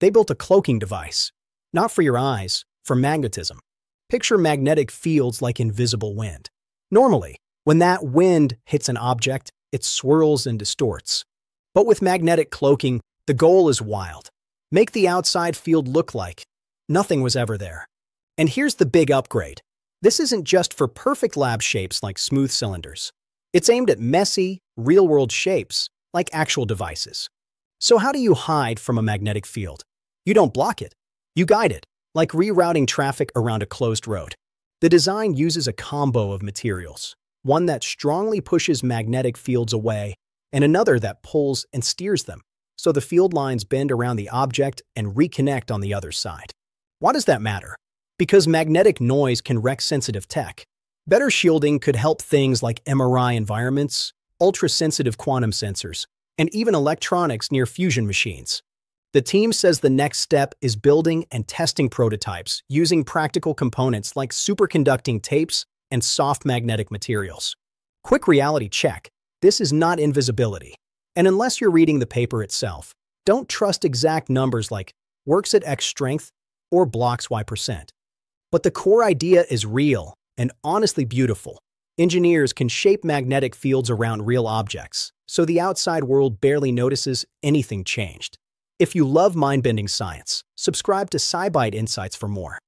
They built a cloaking device, not for your eyes, for magnetism. Picture magnetic fields like invisible wind. Normally, when that wind hits an object, it swirls and distorts. But with magnetic cloaking, the goal is wild. Make the outside field look like nothing was ever there. And here's the big upgrade. This isn't just for perfect lab shapes like smooth cylinders. It's aimed at messy, real-world shapes, like actual devices. So how do you hide from a magnetic field? You don't block it. You guide it, like rerouting traffic around a closed road. The design uses a combo of materials, one that strongly pushes magnetic fields away and another that pulls and steers them, so the field lines bend around the object and reconnect on the other side. Why does that matter? Because magnetic noise can wreck sensitive tech. Better shielding could help things like MRI environments, ultra-sensitive quantum sensors, and even electronics near fusion machines. The team says the next step is building and testing prototypes using practical components like superconducting tapes and soft magnetic materials. Quick reality check. This is not invisibility. And unless you're reading the paper itself, don't trust exact numbers like works at X strength or blocks Y percent. But the core idea is real and honestly beautiful. Engineers can shape magnetic fields around real objects, so the outside world barely notices anything changed. If you love mind-bending science, subscribe to SciByte Insights for more.